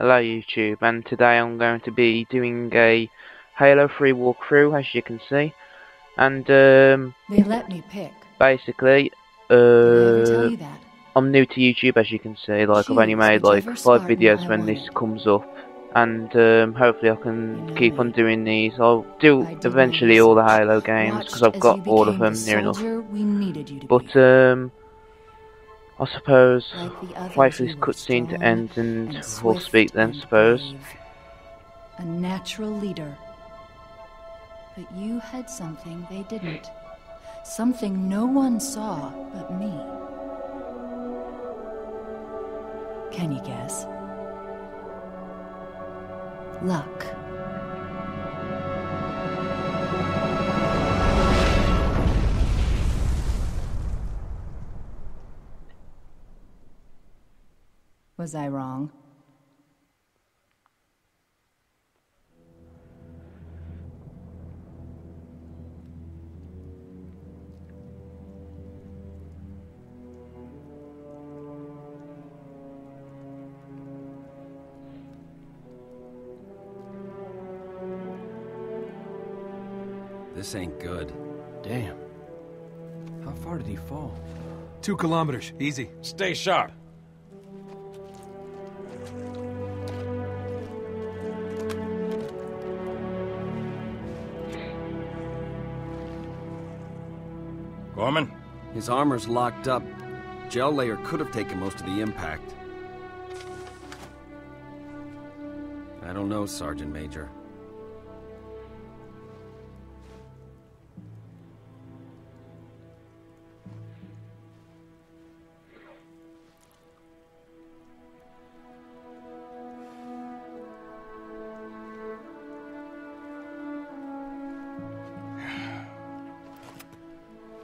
Hello YouTube, and today I'm going to be doing a Halo 3 walkthrough, as you can see. And, um, They let me pick. basically, uh, I'm new to YouTube, as you can see. Like, I've only made like five videos when this comes up. And, um, hopefully I can keep on doing these. I'll do I did my eventually all the. Halo games, because I've got all of them the near enough. soldier We needed you to But, um, I suppose, Like the others, wait for this cutscene to end and and we'll speak then, suppose. A natural leader. But you had something they didn't. Something no one saw but me. Can you guess? Luck. Was I wrong? This ain't good. Damn. How far did he fall? Two kilometers, easy. Stay sharp. His armor's locked up. Gel layer could have taken most of the impact. I don't know, Sergeant Major.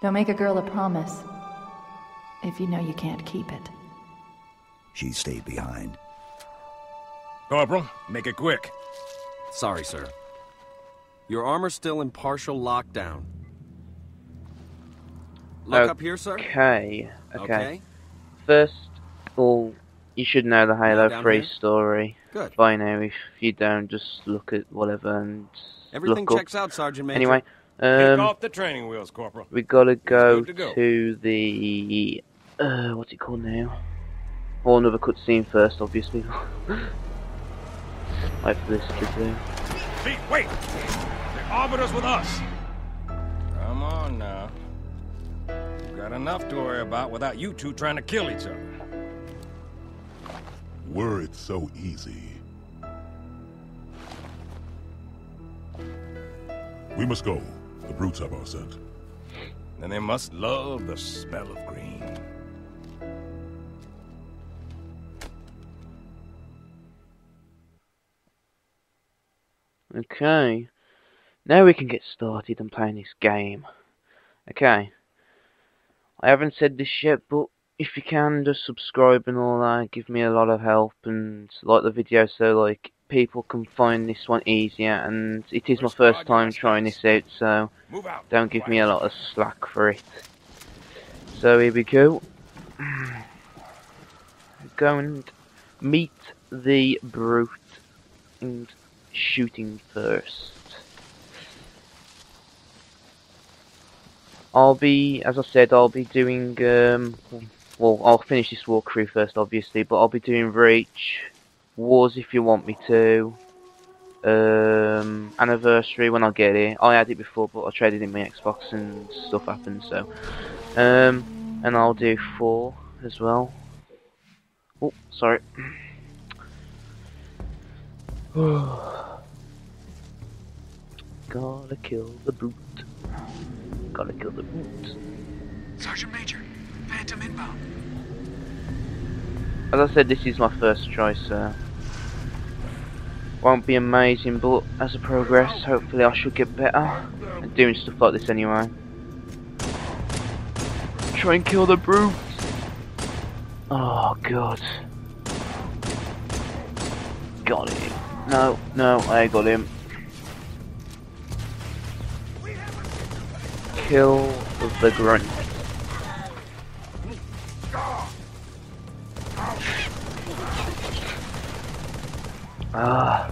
Don't make a girl a promise. If you know you can't keep it. She stayed behind. Corporal, make it quick. Sorry, sir. Your armor's still in partial lockdown. Look up here, sir. Okay, okay. Okay. First of all, you should know the Halo down 3 here? story Good. by now. If you don't, just look at whatever and Everything look checks up. out, Sergeant Major. Anyway, Kick um, off the training wheels, Corporal. we gotta go, to go. to the uh, what's it called now? Or another cutscene first, obviously. Wait for this to do. Chief, wait! The Arbiter's with us! Come on now. We've got enough to worry about without you two trying to kill each other. Were it so easy. We must go. The brutes have our scent. And they must love the smell of green. Okay. Now we can get started and playing this game. Okay. I haven't said this yet, but if you can, just subscribe and all that. Give me a lot of help and like the video so like people can find this one easier. And it is my first time trying this out, so don't give me a lot of slack for it. So here we go. Go and meet the brute and shooting first. I'll be, as I said, I'll be doing, um, well, I'll finish this walkthrough first, obviously, but I'll be doing Reach, Wars if you want me to, um, Anniversary when I get it. I had it before, but I traded in my Xbox and stuff happened, so, um, and I'll do 4 as well. Oh, sorry. Gotta kill the brute. Gotta kill the brute. Sergeant Major, Phantom inbound. As I said, this is my first choice, so Won't be amazing, but as I progress, hopefully I should get better at doing stuff like this anyway. Try and kill the brute. Oh god. Got him. No, no, I got him. Kill the grunt. Ah.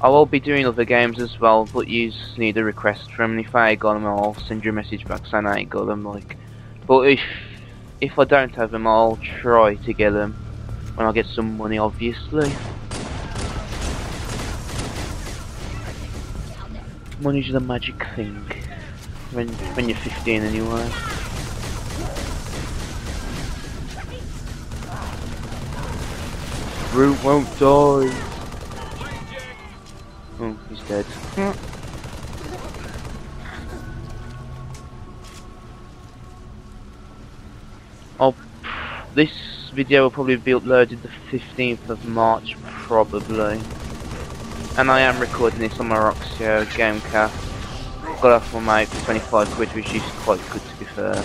I will be doing other games as well, but you need a request from me. If I got them, I'll send you a message back saying I got them. Like, but if if I don't have them, I'll try to get them when I get some money, obviously. Money's the magic thing when when you're 15 anyway. Root won't die. Oh, he's dead. Oh, this video will probably be uploaded the 15th of March, probably. And I am recording this on my Roxio Gamecast. Got off my mate for 25 quid, which is quite good to be fair.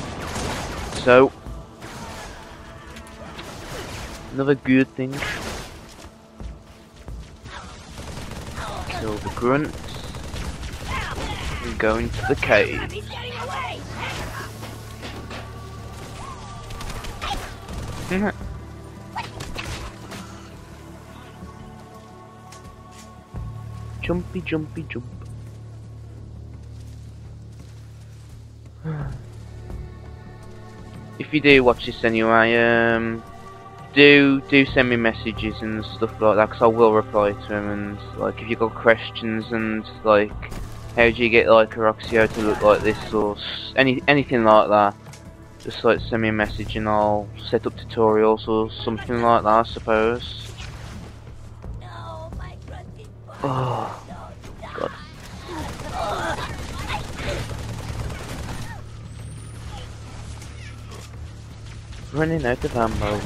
So, another good thing. Kill the grunts. And go into the cave. jumpy, jumpy, jump. if you do watch this anyway, um, do do send me messages and stuff like that, because I will reply to them. And like, if you got questions and like, how do you get like a Roxio to look like this or any anything like that, just like send me a message and I'll set up tutorials or something like that, I suppose. Oh, Running out of ammo.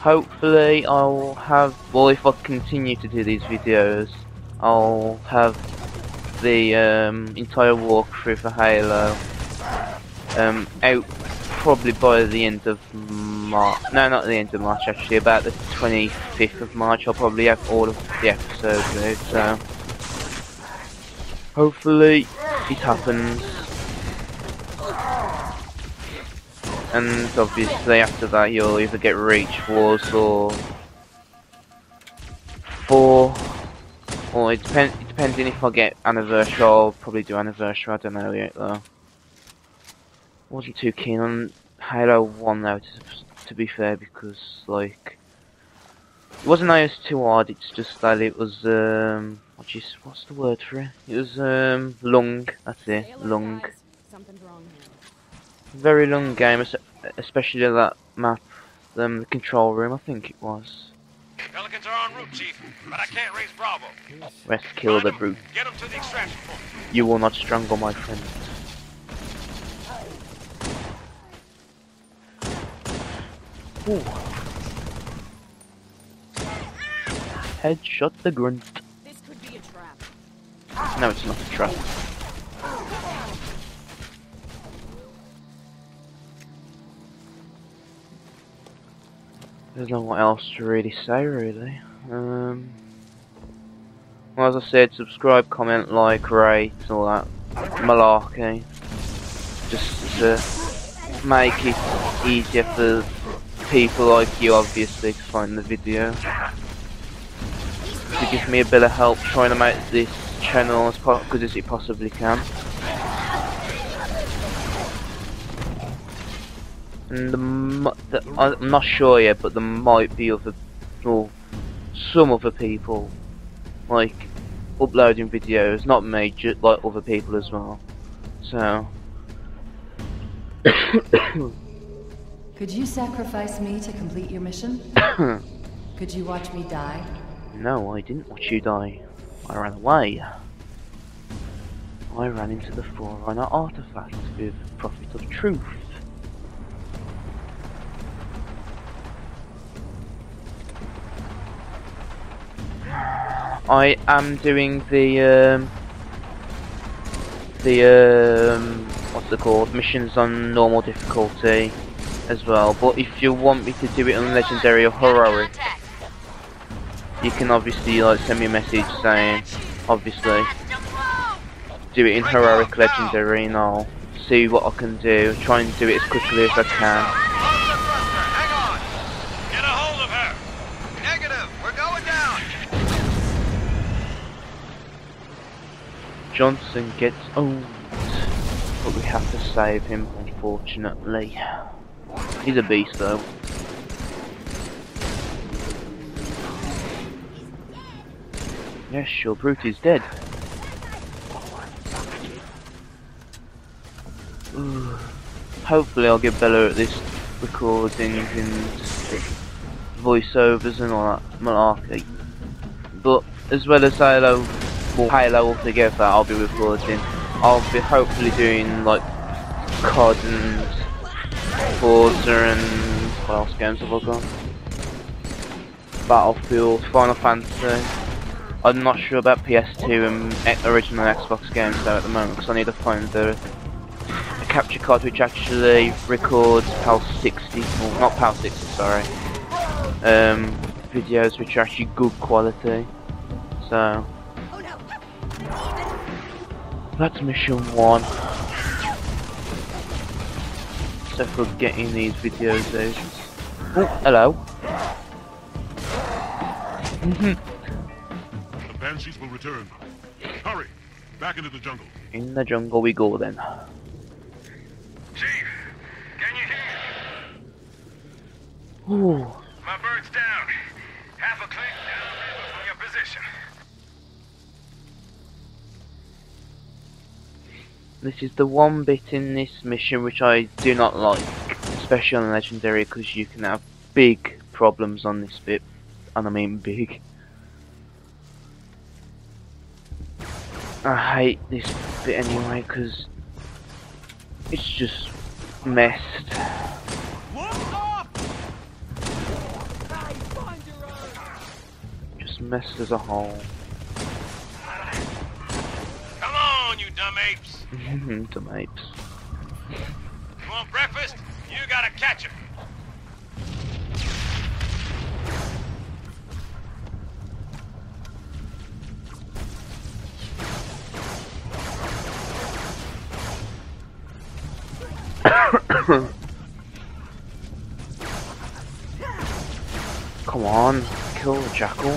Hopefully I'll have, well if I continue to do these videos, I'll have the um, entire walkthrough for Halo um, out probably by the end of March. No, not the end of March actually, about the 25th of March I'll probably have all of the episodes out, so hopefully it happens. And obviously after that you'll either get Reach Wars or 4 or it depends depending if I get Anniversary I'll probably do Anniversary, I don't know yet though. Wasn't too keen on Halo 1 though to, to be fair because like it wasn't iOS too hard, it's just that it was um what is what's the word for it? It was um long, that's it, long. Something's wrong here. Very long game, especially that map, um, the control room, I think it was. Pelicans are en route, Chief, but I can't raise Bravo. Let's kill the brute. Get them to the extraction point. You will not strangle my friend. Ooh. Headshot the grunt. This could be a trap. No, it's not a trap. There's not what else to really say, really. Um, well, as I said, subscribe, comment, like, rate, all that malarkey. Just to make it easier for people like you, obviously, to find the video. To give me a bit of help trying to make this channel as good as it possibly can. And the, the, I'm not sure yet, but there might be other, or some other people, like uploading videos, not me, just like other people as well. So, Could you sacrifice me to complete your mission? Could you watch me die? No, I didn't watch you die. I ran away. I ran into the Forerunner artifact with Prophet of Truth. I am doing the um, the um, what's it called missions on normal difficulty as well. But if you want me to do it on legendary or heroic, you can obviously like send me a message saying, obviously, do it in heroic legendary, and I'll see what I can do. Try and do it as quickly as I can. Hang on! Get a hold of her! Negative! We're going down! Johnson gets owned, but we have to save him, unfortunately. He's a beast, though. Yes, sure, Brute is dead. Hopefully I'll get better at this recording and voiceovers and all that malarkey. But as well as Halo, well, Halo altogether, I'll be recording. I'll be hopefully doing like COD and Forza and what else games have I got? Battlefield, Final Fantasy. I'm not sure about PS2 and original Xbox games though at the moment because I need to find the a capture card which actually records PAL 60, well, not PAL 60, sorry. Um, videos which are actually good quality. So that's mission one. So for getting these videos. Oh, hello. The return. Hurry! Back into the jungle. In the jungle we go then. Chief, can you hear? Ooh. My bird's down. Half a click downriver from your position. This is the one bit in this mission which I do not like, especially on Legendary, because you can have big problems on this bit, and I mean big. I hate this bit anyway, because it's just messed. Just messed as a whole. Come on, you dumb apes. Dumb apes. You want breakfast? You gotta catch 'em. Come on, kill the jackal.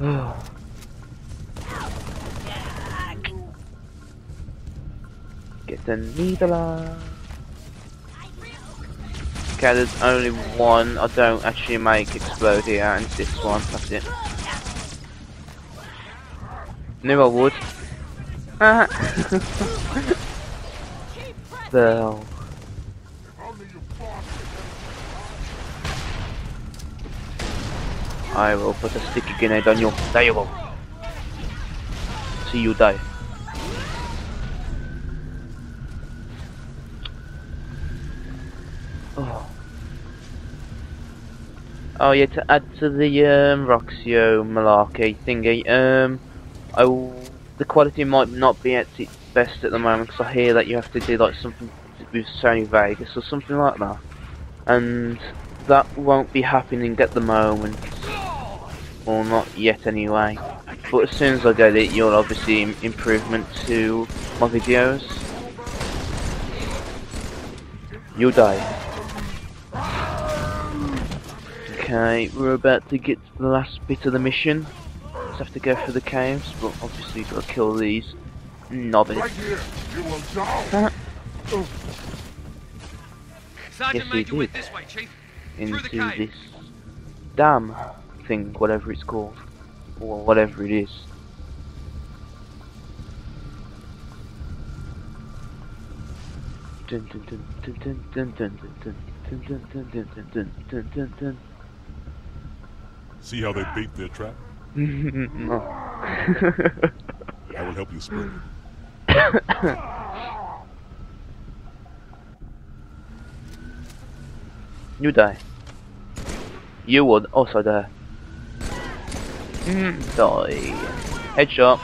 Get the needler. Okay, there's only one I don't actually make explode here, and it's this one, that's it. Knew I would. the hell. I will put a sticky grenade on you. There you go. See you die. Oh. Oh yeah, to add to the um, Roxio malarkey thingy, um, I w- the quality might not be at its best at the moment because I hear that you have to do like something with Sony Vegas or something like that, and that won't be happening at the moment, or not yet anyway. But as soon as I get it, you'll obviously im- improvement to my videos. You'll die. Okay, we're about to get to the last bit of the mission have to go through the caves, but obviously you've got to kill these nobbys. Right here, you will die. Sergeant yes, we did. This way, Chief. Into this dam thing, whatever it's called, or whatever it is. See how they bait their trap? Dun. No. I will help you spread it. you die. You would also there. Mm, die. Headshot.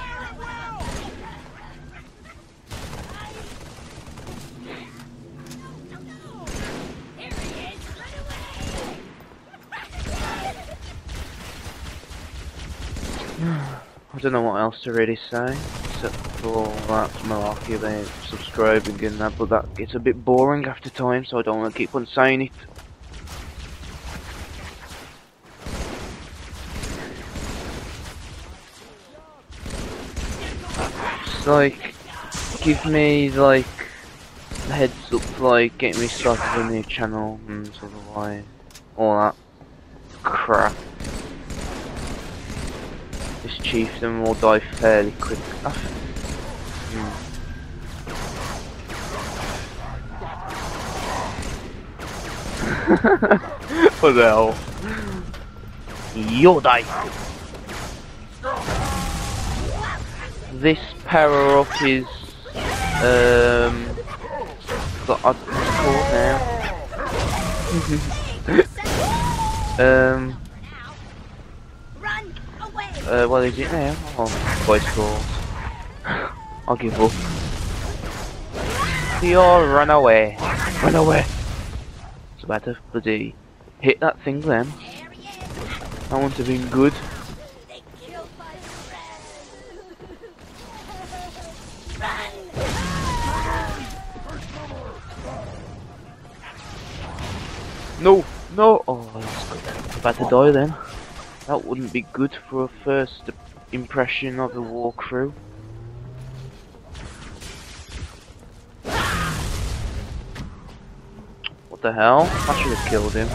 Don't know what else to really say, except for that malarkey about subscribing and that, but that gets a bit boring after time, so I don't want to keep on saying it. Like, give me like heads up, like getting me started on a new channel and like all that crap. Chieftain will die fairly quick. Ah, hmm. what the hell? You'll die. This power up is um got it called now? um uh, what is it now? Oh, voice calls. I'll give up. You all run away. Run away. It's about to bloody hit that thing then. That wouldn't have been good. No, no. Oh, about to die then. That wouldn't be good for a first impression of a walkthrough. What the hell? I should have killed him.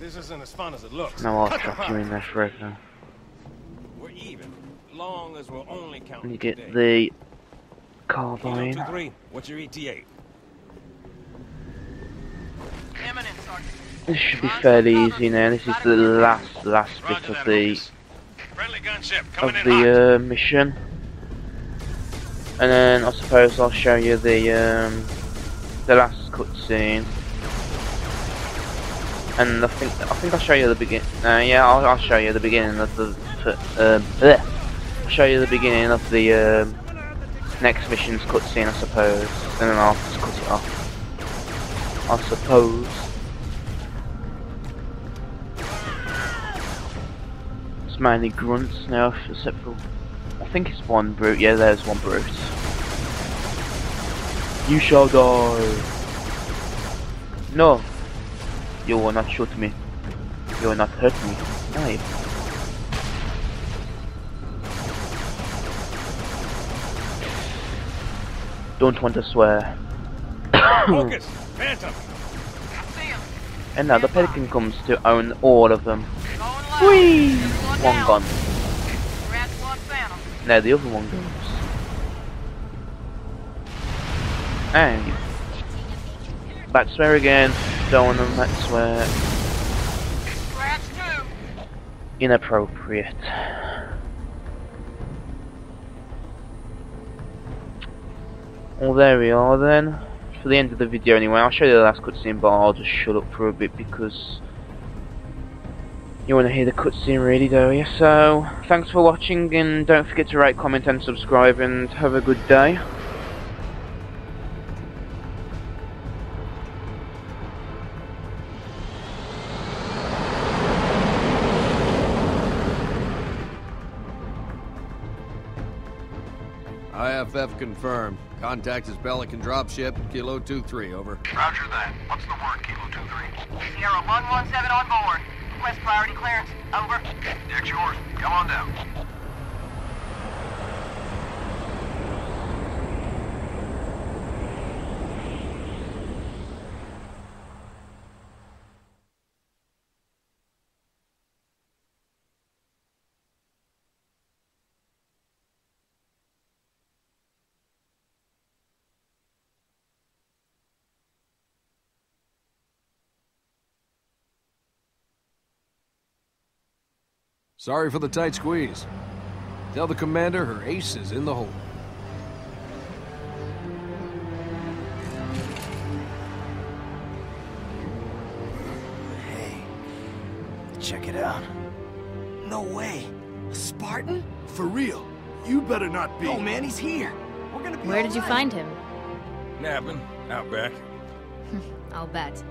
this isn't as fun as it looks. Now I'll trap you in there forever. We're even, long as we're only counting you get the carbine. Two, three. What's your ETA? This should be fairly easy now. This is the last, last bit of the of the uh, mission. And then I suppose I'll show you the um, the last cutscene. And I think I think I'll show you the begin. Uh, yeah, I'll, I'll show you the beginning of the. Um, bleh. I'll show you the beginning of the um, next mission's cutscene, I suppose. And then I'll just cut it off. I suppose. It's mainly grunts now, except for I think it's one brute. Yeah, there's one brute. You shall die. No, you will not shoot me. You will not hurt me. No. Don't want to swear. Focus! Phantom! And now the pelican comes to own all of them. Whee! One gone. Now the other one goes. And back swear again. Don't want them back swear. Inappropriate. Well, there we are then. For the end of the video anyway, I'll show you the last cutscene, but I'll just shut up for a bit because you want to hear the cutscene really, do you? So, thanks for watching and don't forget to rate, comment and subscribe and have a good day. IFF confirmed. Contact is Pelican dropship, Kilo 23, over. Roger that. What's the word, Kilo 2-3? Sierra 117 on board. Priority clearance. Over. Deck's yours. Come on down. Sorry for the tight squeeze. Tell the commander her ace is in the hole. Hey, check it out. No way. A Spartan? For real. You better not be. Oh man, he's here. We're gonna be Where did right. you find him? Napping. Out back. I'll bet.